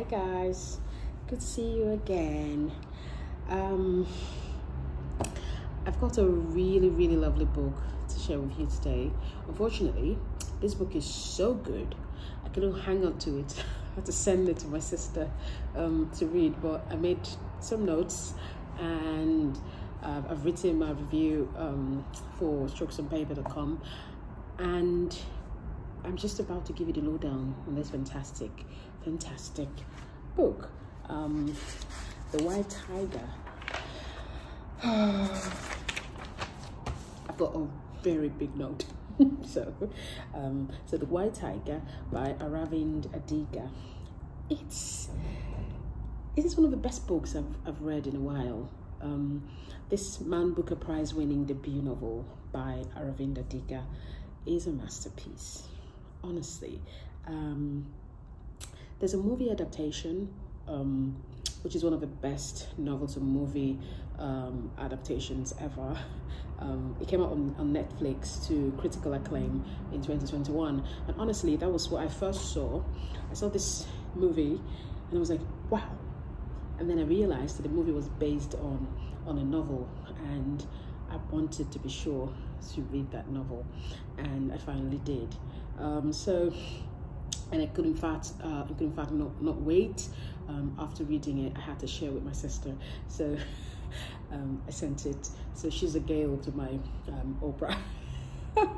Hi guys, good to see you again. Um, I've got a really, really lovely book to share with you today. Unfortunately, this book is so good, I couldn't hang on to it. I had to send it to my sister um, to read, but I made some notes and uh, I've written my review um, for strokesonpaper.com and I'm just about to give you the lowdown on this fantastic, fantastic book, um, The White Tiger. I've got a very big note. so, um, so The White Tiger by Aravind Adiga. It's it is one of the best books I've, I've read in a while. Um, this Man Booker Prize winning debut novel by Aravind Adiga is a masterpiece honestly. Um, there's a movie adaptation, um, which is one of the best novel to movie um, adaptations ever. Um, it came out on, on Netflix to critical acclaim in 2021. And honestly, that was what I first saw. I saw this movie and I was like, wow. And then I realized that the movie was based on, on a novel and I wanted to be sure to read that novel and I finally did. Um, so, and I could in fact, uh, I could in fact not, not wait. Um, after reading it, I had to share with my sister. So um, I sent it. So she's a Gayle to my um, Oprah.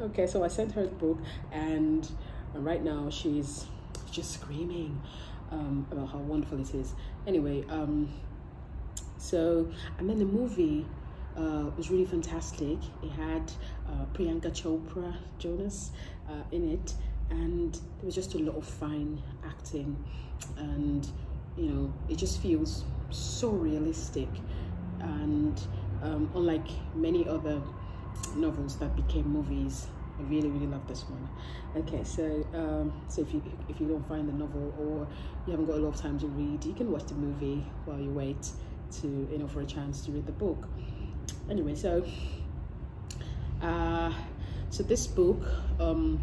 okay, so I sent her the book and right now she's just screaming um, about how wonderful it is. Anyway, um, so, and then the movie uh, was really fantastic. It had uh, Priyanka Chopra Jonas uh, in it, and there was just a lot of fine acting, and you know, it just feels so realistic, and um, unlike many other novels that became movies. I really, really love this one. Okay, so um, so if you if you don't find the novel or you haven't got a lot of time to read, you can watch the movie while you wait to you know for a chance to read the book anyway so uh, so this book um,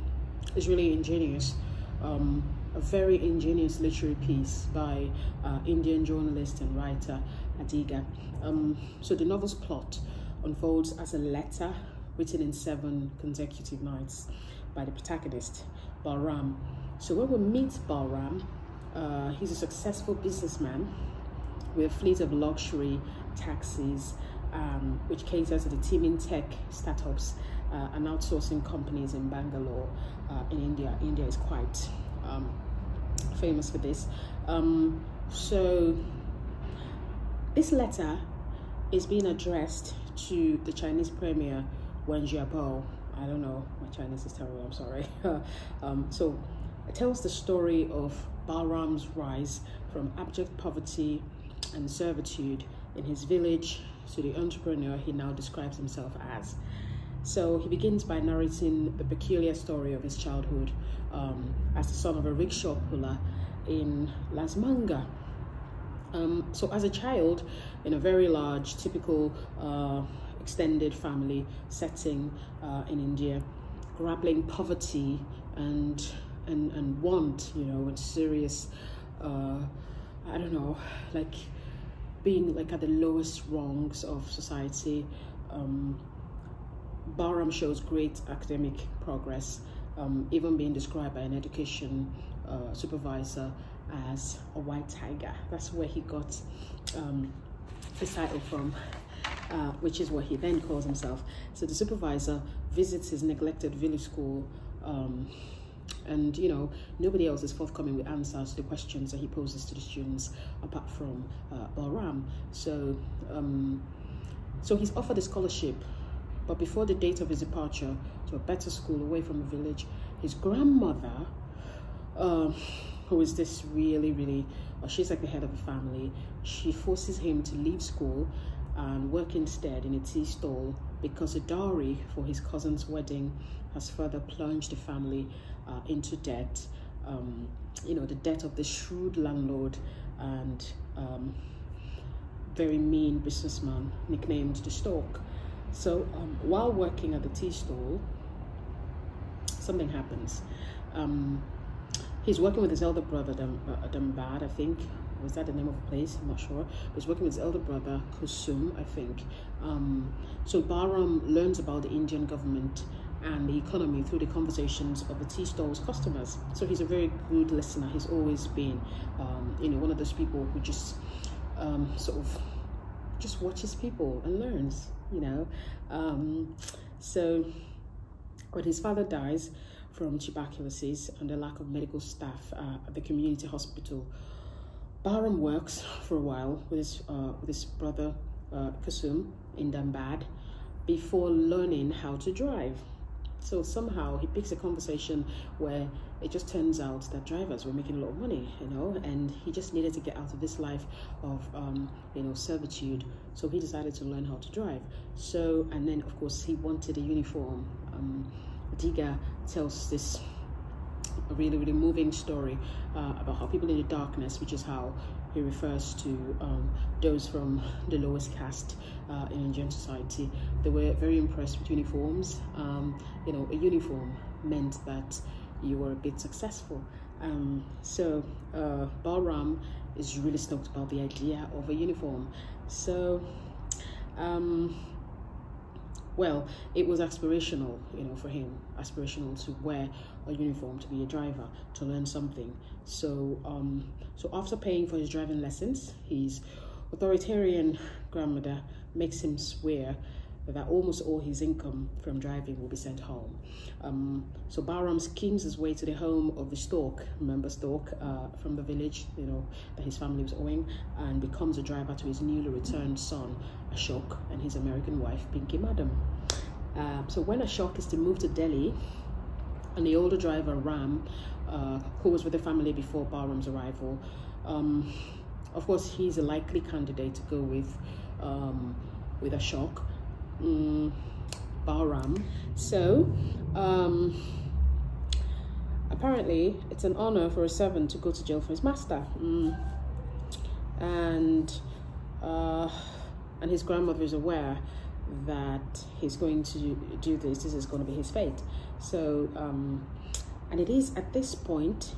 is really ingenious um, a very ingenious literary piece by uh, Indian journalist and writer Adiga. Um, so the novel's plot unfolds as a letter written in seven consecutive nights by the protagonist, Balram. So when we meet Balram, uh, he's a successful businessman with a fleet of luxury taxis um, which caters to the teeming tech startups uh, and outsourcing companies in Bangalore, uh, in India. India is quite um, famous for this. Um, so, this letter is being addressed to the Chinese Premier Wen Jiabao. I don't know, my Chinese is terrible, I'm sorry. Um, so, it tells the story of Balram's rise from abject poverty and servitude in his village to the entrepreneur he now describes himself as. So he begins by narrating the peculiar story of his childhood um, as the son of a rickshaw puller in Lasmanga. Um, so as a child, in a very large, typical uh, extended family setting uh, in India, grappling poverty and and and want, you know, and serious, uh, I don't know, like being like at the lowest rungs of society. Um, Balram shows great academic progress, um, even being described by an education uh, supervisor as a white tiger. That's where he got um, his title from, uh, which is what he then calls himself. So the supervisor visits his neglected village school um, and you know nobody else is forthcoming with answers to the questions that he poses to the students apart from uh, Balram. So um, so he's offered a scholarship, but before the date of his departure to a better school away from the village, his grandmother, uh, who is this really really, well, she's like the head of the family, she forces him to leave school and work instead in a tea stall because a dowry for his cousin's wedding has further plunged the family uh, into debt. Um, you know, the debt of the shrewd landlord and um, very mean businessman nicknamed the Stork. So um, while working at the tea stall, something happens. Um, he's working with his elder brother, Dam, uh, Dambad, I think. Was that the name of the place? I'm not sure. He's working with his elder brother, Kusum, I think. Um, so Baram learns about the Indian government and the economy through the conversations of the tea stall's customers. So he's a very good listener. He's always been, um, you know, one of those people who just um, sort of just watches people and learns, you know. Um, so when his father dies from tuberculosis and the lack of medical staff uh, at the community hospital, Bahram works for a while with his, uh, with his brother uh, Kasum in Dhanbad before learning how to drive. So somehow he picks a conversation where it just turns out that drivers were making a lot of money, you know, and he just needed to get out of this life of, um, you know, servitude. So he decided to learn how to drive. So, and then of course he wanted a uniform. Um, Diga tells this really, really moving story uh, about how people in the darkness, which is how he refers to um, those from the lowest caste uh, in Indian society. They were very impressed with uniforms. Um, you know, a uniform meant that you were a bit successful. Um, so uh, Balram is really stoked about the idea of a uniform. So, um, well, it was aspirational, you know, for him, aspirational to wear a uniform, to be a driver, to learn something. So, um, so after paying for his driving lessons, his authoritarian grandmother makes him swear that almost all his income from driving will be sent home. Um, so Bahram schemes his way to the home of the stork, remember stork uh, from the village, you know, that his family was owing, and becomes a driver to his newly returned son, Ashok, and his American wife, Pinky Madam. Uh, so when Ashok is to move to Delhi, and the older driver, Ram, uh, who was with the family before Bahram's arrival. Um, of course, he's a likely candidate to go with um, with Ashok, um, Bahram. So, um, apparently, it's an honor for a servant to go to jail for his master, mm. and uh, and his grandmother is aware that he's going to do this. This is going to be his fate. So, um, and it is at this point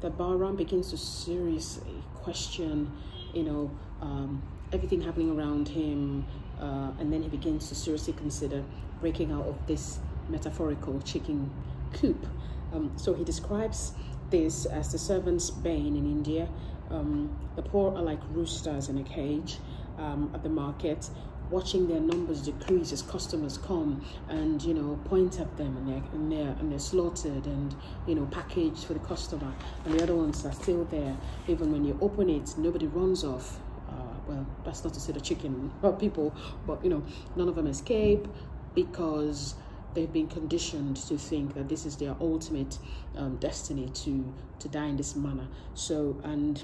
that Bahram begins to seriously question, you know, um, everything happening around him, uh, and then he begins to seriously consider breaking out of this metaphorical chicken coop. Um, so he describes this as the servant's bane in India. Um, the poor are like roosters in a cage um, at the market watching their numbers decrease as customers come and you know point at them and they're and they're and they're slaughtered and you know packaged for the customer. And the other ones are still there. Even when you open it nobody runs off. Uh, well that's not to say the chicken or people but you know none of them escape because they've been conditioned to think that this is their ultimate um, destiny to to die in this manner. So and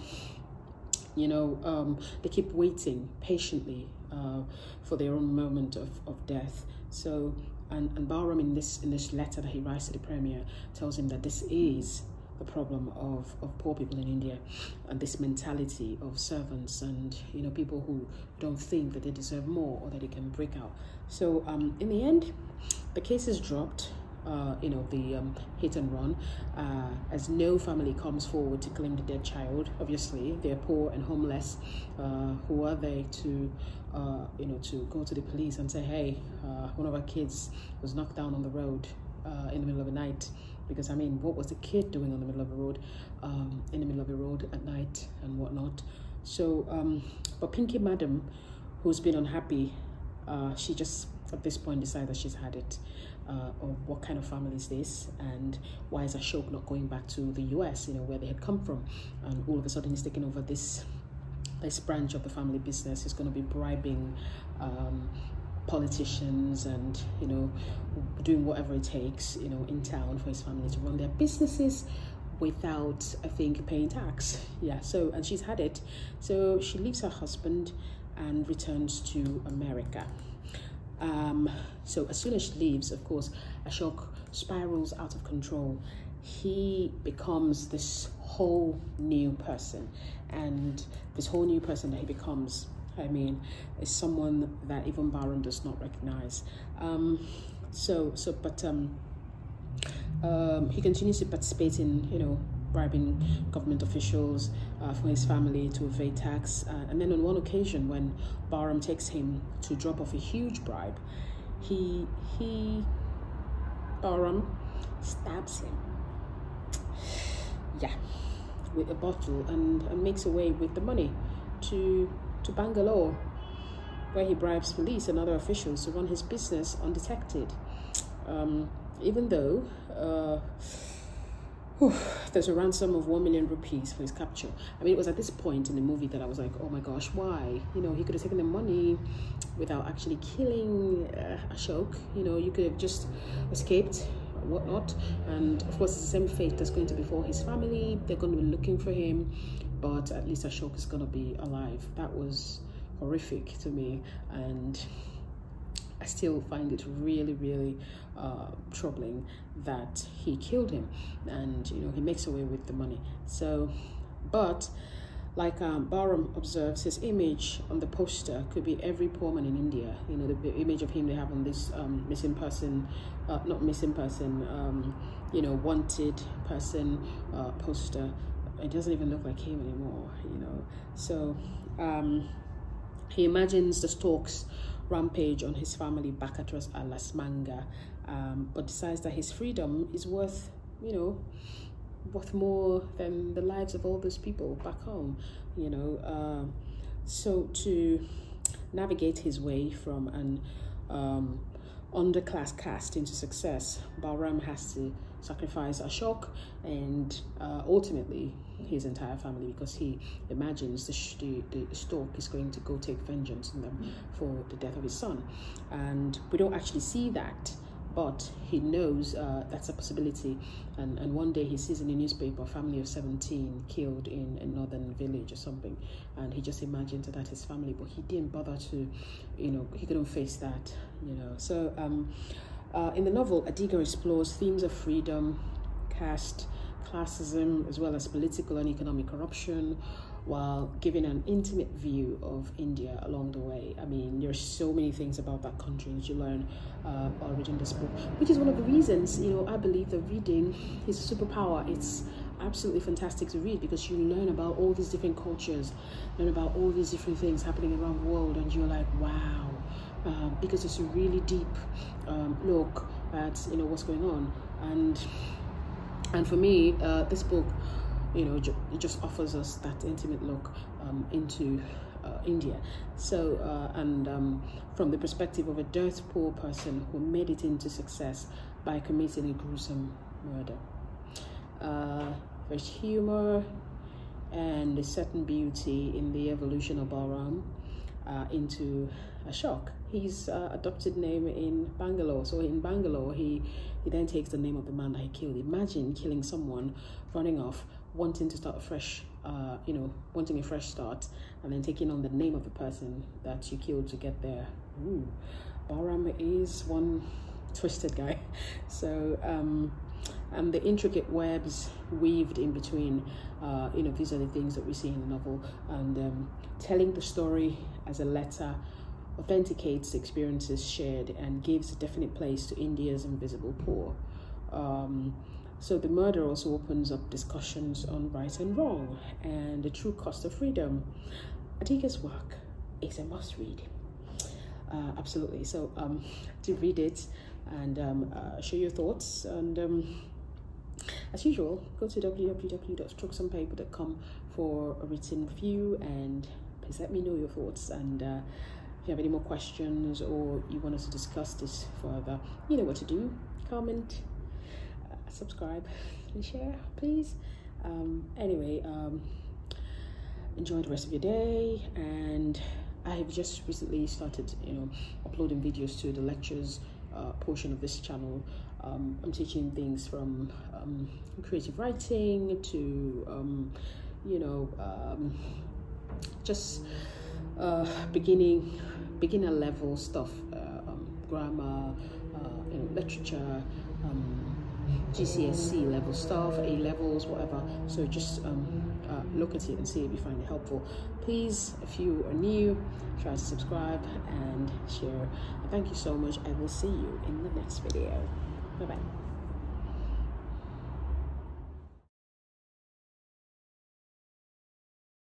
you know um, they keep waiting patiently uh, for their own moment of, of death. So and, and Bahram in this in this letter that he writes to the premier tells him that this is the problem of, of poor people in India and this mentality of servants and you know people who don't think that they deserve more or that they can break out. So um, in the end the case is dropped uh, you know, the um, hit and run, uh, as no family comes forward to claim the dead child. Obviously, they're poor and homeless. Uh, who are they to, uh, you know, to go to the police and say, hey, uh, one of our kids was knocked down on the road uh, in the middle of the night? Because I mean, what was the kid doing on the middle of the road, um, in the middle of the road at night and whatnot? So, um, but Pinky Madam, who's been unhappy, she just at this point decided that she's had it uh, of what kind of family is this and why is Ashok not going back to the US, you know, where they had come from. And all of a sudden he's taking over this this branch of the family business. He's going to be bribing um, politicians and, you know, doing whatever it takes, you know, in town for his family to run their businesses without, I think, paying tax. Yeah, so, and she's had it. So she leaves her husband and returns to America. Um, so as soon as she leaves, of course, Ashok spirals out of control. He becomes this whole new person, and this whole new person that he becomes, I mean, is someone that even Bahram does not recognize. Um, so, so, but um, um, he continues to participate in, you know, bribing government officials uh, for his family to evade tax. Uh, and then on one occasion, when Bahram takes him to drop off a huge bribe, he he Bahram stabs him. Yeah, with a bottle and, and makes away with the money to to Bangalore, where he bribes police and other officials to run his business undetected. Um, even though uh, whew, there's a ransom of one million rupees for his capture. I mean, it was at this point in the movie that I was like, oh my gosh, why? You know, he could have taken the money without actually killing uh, Ashok. You know, you could have just escaped whatnot and of course it's the same fate that's going to befall his family they're going to be looking for him but at least ashok is going to be alive that was horrific to me and I still find it really, really uh, troubling that he killed him and, you know, he makes away with the money. So, but like um, Bahram observes, his image on the poster could be every poor man in India. You know, the, the image of him they have on this um, missing person, uh, not missing person, um, you know, wanted person uh, poster. It doesn't even look like him anymore, you know. So um, he imagines the Stork's rampage on his family back at Las Manga, um, but decides that his freedom is worth, you know, worth more than the lives of all those people back home, you know. Uh, so to navigate his way from an um, underclass caste into success, Bahram has to sacrifice Ashok and uh, ultimately his entire family because he imagines the, the, the stork is going to go take vengeance on them for the death of his son. And we don't actually see that but he knows uh, that's a possibility. And, and one day he sees in the newspaper a family of 17 killed in a northern village or something. And he just imagined that his family but he didn't bother to you know he couldn't face that you know. So um, uh, in the novel adiga explores themes of freedom caste classism as well as political and economic corruption while giving an intimate view of India along the way. I mean, there's so many things about that country that you learn uh, while reading this book, which is one of the reasons, you know, I believe that reading is a superpower. It's absolutely fantastic to read because you learn about all these different cultures, learn about all these different things happening around the world, and you're like, wow. Um, because it's a really deep um, look at you know what's going on and and for me uh, this book you know, it just offers us that intimate look um, into uh, India. So, uh, and um, from the perspective of a dirt poor person who made it into success by committing a gruesome murder. Uh, there's humor and a certain beauty in the evolution of Bahram uh, into Ashok. His uh, adopted name in Bangalore. So in Bangalore, he, he then takes the name of the man that he killed. Imagine killing someone, running off, wanting to start a fresh, uh, you know, wanting a fresh start, and then taking on the name of the person that you killed to get there. Ooh, Bahram is one twisted guy. So, um, and the intricate webs weaved in between, uh, you know, these are the things that we see in the novel, and um, telling the story as a letter authenticates experiences shared and gives a definite place to India's invisible poor. Um, so the murder also opens up discussions on right and wrong and the true cost of freedom. Adiga's work is a must read. Uh, absolutely. So um, do read it and um, uh, share your thoughts. And um, as usual, go to www.strokesonpaper.com for a written review and please let me know your thoughts. And uh, you have any more questions or you want us to discuss this further, you know what to do. Comment, subscribe and share please. Um, anyway um, enjoy the rest of your day. And I have just recently started you know uploading videos to the lectures uh, portion of this channel. Um, I'm teaching things from um, creative writing to um, you know um, just uh, beginning beginner level stuff uh, grammar uh, you know literature um, GCSE level stuff, A levels, whatever. So just um, uh, look at it and see if you find it helpful. Please, if you are new, try to subscribe and share. Thank you so much. I will see you in the next video. Bye bye.